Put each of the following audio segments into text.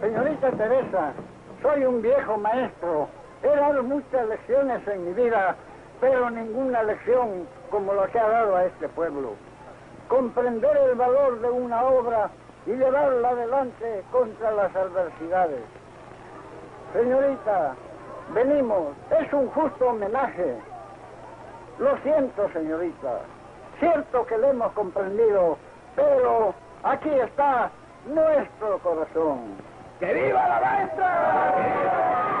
Señorita Teresa, soy un viejo maestro. He dado muchas lecciones en mi vida, pero ninguna lección como la que ha dado a este pueblo. Comprender el valor de una obra y llevarla adelante contra las adversidades. Señorita, venimos, es un justo homenaje. Lo siento, señorita. Cierto que le hemos comprendido, pero aquí está nuestro corazón. ¡Que viva la maestra!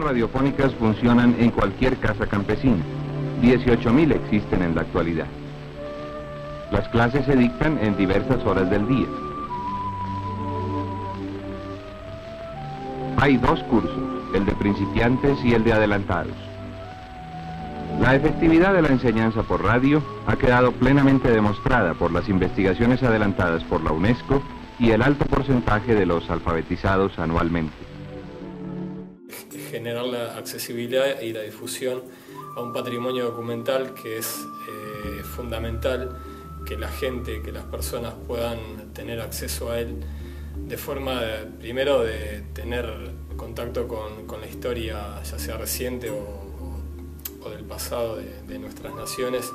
Radiofónicas funcionan en cualquier casa campesina. 18.000 existen en la actualidad. Las clases se dictan en diversas horas del día. Hay dos cursos, el de principiantes y el de adelantados. La efectividad de la enseñanza por radio ha quedado plenamente demostrada por las investigaciones adelantadas por la UNESCO y el alto porcentaje de los alfabetizados anualmente generar la accesibilidad y la difusión a un patrimonio documental que es eh, fundamental que la gente, que las personas puedan tener acceso a él de forma, primero, de tener contacto con, la historia, ya sea reciente o, del pasado de, de nuestras naciones.